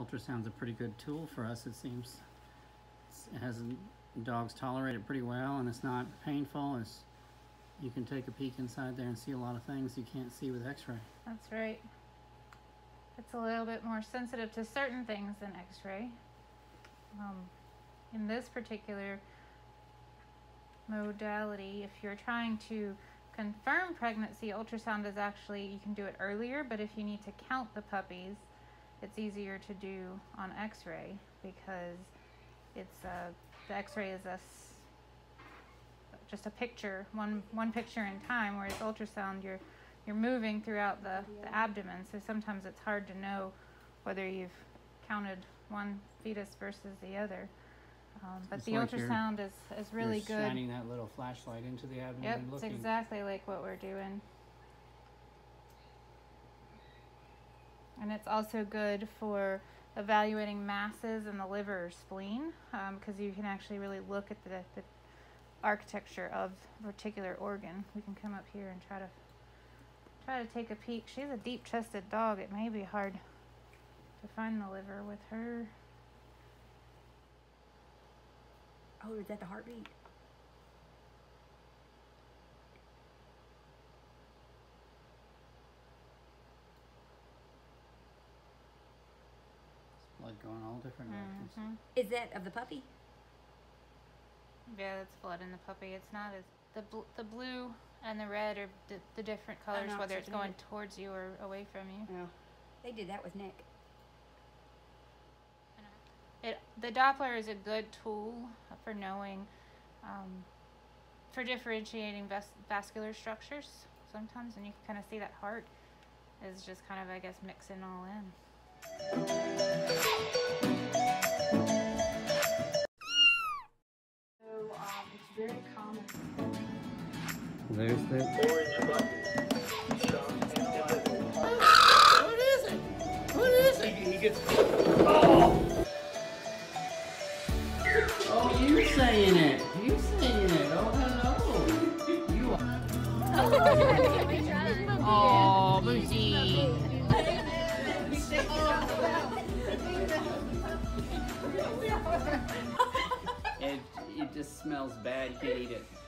ultrasound's a pretty good tool for us, it seems. It has dogs tolerate it pretty well, and it's not painful. It's you can take a peek inside there and see a lot of things you can't see with X-ray. That's right. It's a little bit more sensitive to certain things than X-ray. Um, in this particular modality, if you're trying to confirm pregnancy, ultrasound is actually, you can do it earlier, but if you need to count the puppies, it's easier to do on x-ray because it's a, the x-ray is a just a picture, one, one picture in time, whereas ultrasound, you're, you're moving throughout the, the abdomen, so sometimes it's hard to know whether you've counted one fetus versus the other. Um, but It's the like ultrasound is, is really You're good. shining that little flashlight into the abdomen Yep, and it's looking. exactly like what we're doing. And it's also good for evaluating masses in the liver or spleen um, because you can actually really look at the, the architecture of a particular organ. We can come up here and try to try to take a peek. She's a deep-chested dog. It may be hard to find the liver with her. Oh, is that the heartbeat? Going all different directions. Mhm. Is that of the puppy? Yeah, that's blood in the puppy. It's not as the bl- the blue and the red are the, the different colors, whether it's going it. towards you or away from you. No. They did that with Nick. It the Doppler is a good tool for knowing, um, for differentiating vas- vascular structures. Sometimes, and you can kind of see that heart is just kind of, I guess, mixing all in. So um, it's very common. There's the. What is it? What is it? He gets. Oh! Oh, you saying it? You saying it? Oh, hello. You are. Oh, Boozy. Smells bad. You can't eat it.